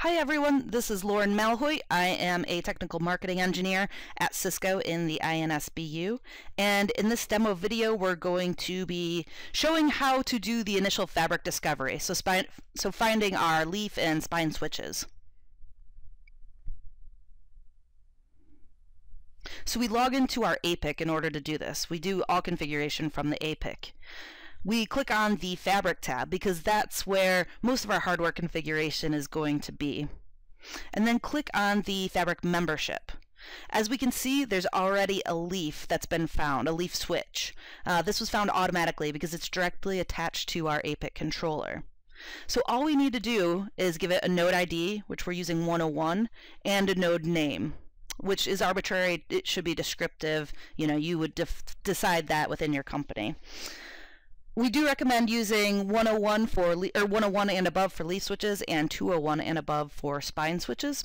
Hi everyone, this is Lauren Malhoit. I am a technical marketing engineer at Cisco in the INSBU. And in this demo video, we're going to be showing how to do the initial fabric discovery. So, spine, so finding our leaf and spine switches. So we log into our APIC in order to do this. We do all configuration from the APIC we click on the Fabric tab because that's where most of our hardware configuration is going to be. And then click on the Fabric membership. As we can see, there's already a leaf that's been found, a leaf switch. Uh, this was found automatically because it's directly attached to our APIC controller. So all we need to do is give it a node ID, which we're using 101, and a node name, which is arbitrary. It should be descriptive. You know, you would decide that within your company. We do recommend using 101 for or 101 and above for leaf switches and 201 and above for spine switches.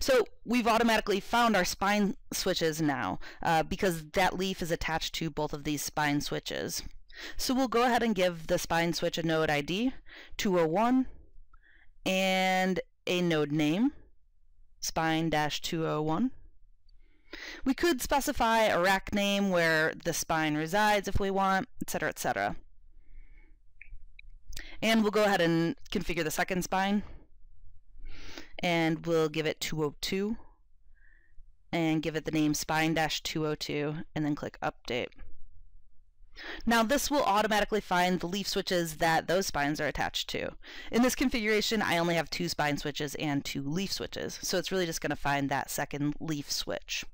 So we've automatically found our spine switches now uh, because that leaf is attached to both of these spine switches. So we'll go ahead and give the spine switch a node ID, 201, and a node name, spine-201. We could specify a rack name where the spine resides if we want, etc., etc. And we'll go ahead and configure the second spine. And we'll give it 202 and give it the name spine-202 and then click update. Now this will automatically find the leaf switches that those spines are attached to. In this configuration, I only have two spine switches and two leaf switches, so it's really just going to find that second leaf switch.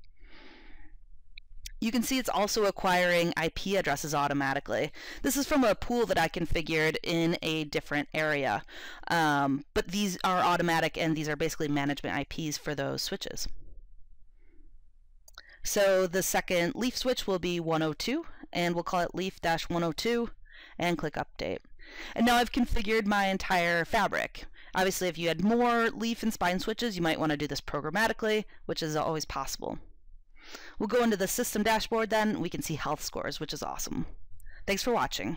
You can see it's also acquiring IP addresses automatically. This is from a pool that I configured in a different area. Um, but these are automatic and these are basically management IPs for those switches. So the second leaf switch will be 102 and we'll call it leaf-102 and click update. And now I've configured my entire fabric. Obviously, if you had more leaf and spine switches, you might want to do this programmatically, which is always possible. We'll go into the system dashboard then. We can see health scores, which is awesome. Thanks for watching.